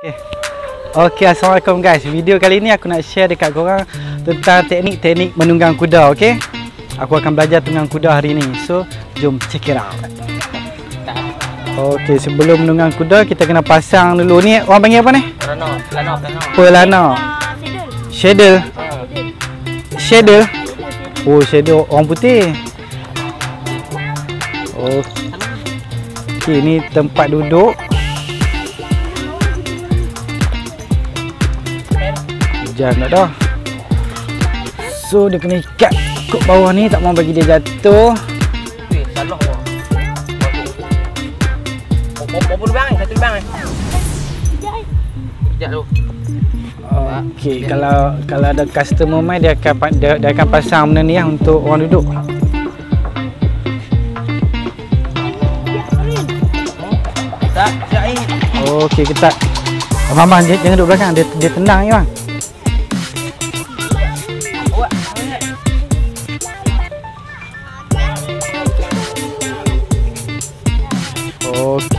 Okay. Okay, Assalamualaikum guys. Video kali ni aku nak share dekat korang tentang teknik-teknik menunggang kuda, okay? Aku akan belajar tunggang kuda hari ni. So, jom check it out. Okay, sebelum menunggang kuda, kita kena pasang dulu. Ni orang panggil apa ni? Lano. Pelana. Shadow. Shadow. Oh, shadow orang putih. Oh. Okay, ni tempat duduk. Hujan tak dah. So, dia kena ikat kot bawah ni. Tak mau bagi dia jatuh. Weh, salah kau. Berapa lubang ni? Satu lubang ni? Sekejap. Okey, kalau kalau ada customer mai dia akan dia, dia akan pasang benda ni lah untuk orang duduk. Tak, ni. Okey, ketat. Abang, abang jangan, jangan duduk belakang. Dia dia tenang je bang.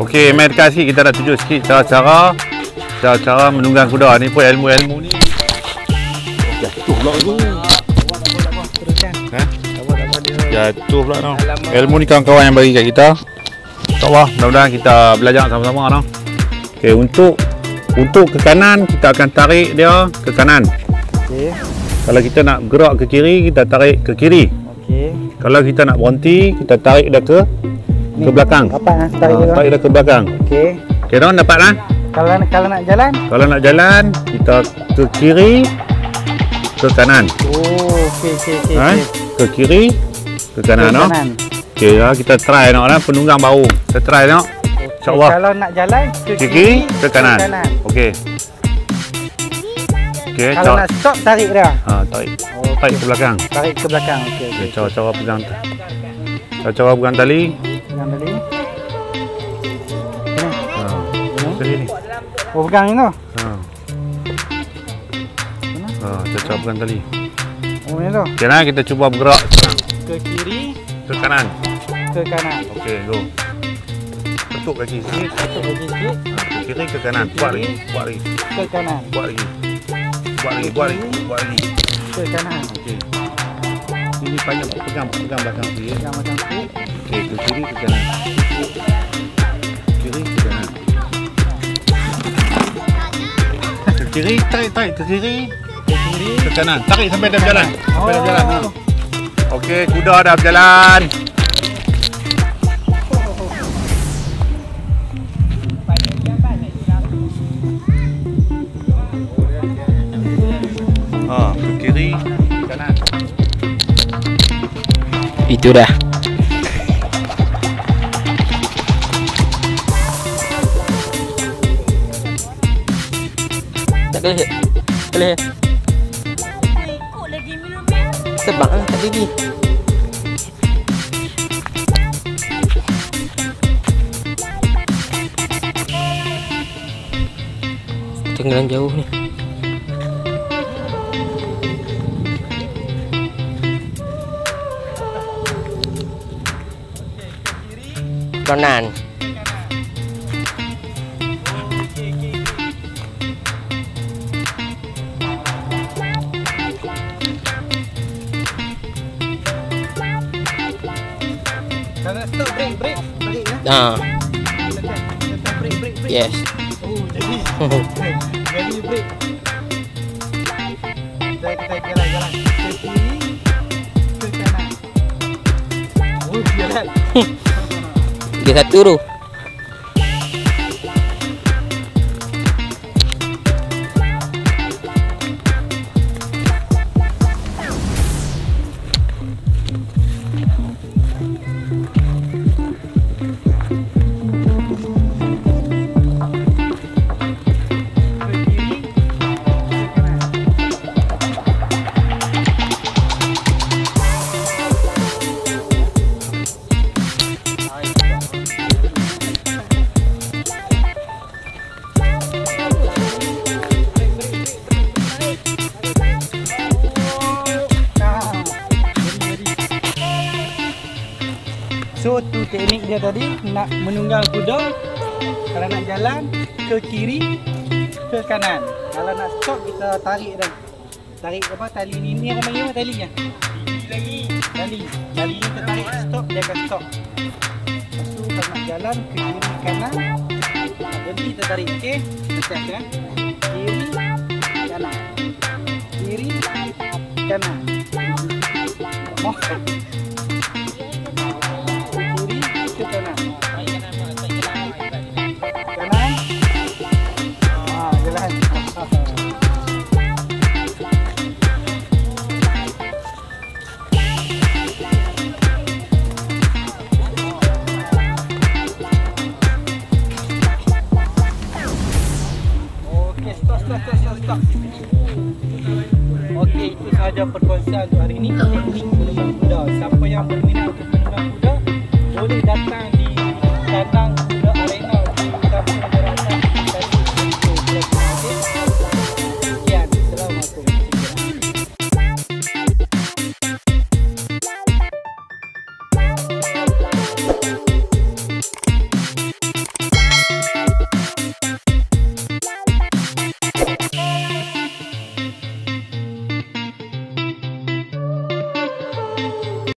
Okey, mai dekat sikit kita nak tunjuk sikit cara-cara cara-cara menunggang kuda. Ni pun ilmu-ilmu ni. Jatuh pula tu. Teruskan. Ha? Jatuh pula tau. Ilmu ni kawan-kawan yang bagi kat kita. InsyaAllah mudah-mudahan kita belajar sama-sama tau. Okey, untuk untuk ke kanan kita akan tarik dia ke kanan. Okey. Kalau kita nak gerak ke kiri, kita tarik ke kiri. Okey. Kalau kita nak berhenti, kita tarik dia ke Ni, ke belakang. Rapat ah, tarik Ha, dia. tarik dia ke belakang. Okey. Okey, dapat lah. Kalau kalau nak jalan, Kalau nak jalan, kita ke kiri, ke kanan. oh, okey okey okey. Ha? Ke kiri, ke kanan. No? kanan. Okey, lah, kita try nak lah penunggang baru. Kita try nak. InsyaAllah. Kalau nak jalan ke Ke kiri, ke kanan. Okey. Okey, Kalau cara, nak stop tarik dia. ha, tarik. Oh, Tarik ke belakang. tarik ke belakang. Okey Okey, okey. cara-cara pegang tu. Cara-cara pegang tali. Pegang tadi. Sini. Ha. Sini ni. Oh pegang ni tu. Ha. Ha, cara-cara pegang tali. Oh ni tu. Lah, kita cuba bergerak sekarang. Ke kiri, Ke kanan. ke kanan. Okey, go. Ketuk kaki sikit. Ketuk kaki sikit, Ha, ke kiri ke kanan. Buat lagi. Buat lagi. ke kanan. Buat lagi. Buat lagi. Buat lagi. Buat lagi. Ke kanan. Okey. Ini panjang pegang pegang belakang sikit. Pegang macam tu. Okey, ke kiri ke kanan. Kiri ke kanan. Ke kiri, tarik tarik ke kanan. Tarik sampai dia berjalan. Sampai dia berjalan. Ha. Okey, kuda dah berjalan. Ha, ke kiri, kanan. Itu dah. Tak boleh. Boleh. Ikut lagi minum ya. Sebab lah, tak lagi. Tenggelam jauh ni. Kanan. Ya. Ah, yes. Oh, jadi jadi break. Kita kita jalan jalan. Ke kiri, ke kanan. Oh, jalan. Dia satu tu. Dia tadi nak menunggang kuda kalau nak jalan ke kiri ke kanan. Kalau nak stop kita tarik dah. Tarik apa tali ni ni apa apa tali ya? Tali. Tali. Tali ni kita tarik stop dia akan stop. Lepas tu kalau nak jalan ke kiri kanan berhenti kita tarik okey. Kita siap ya. Kiri kanan. Kiri kanan. Oh. Okey, itu sahaja perkongsian untuk hari ini. Teknik menunggang kuda. Siapa yang berminat untuk menunggang kuda, boleh datang di kandang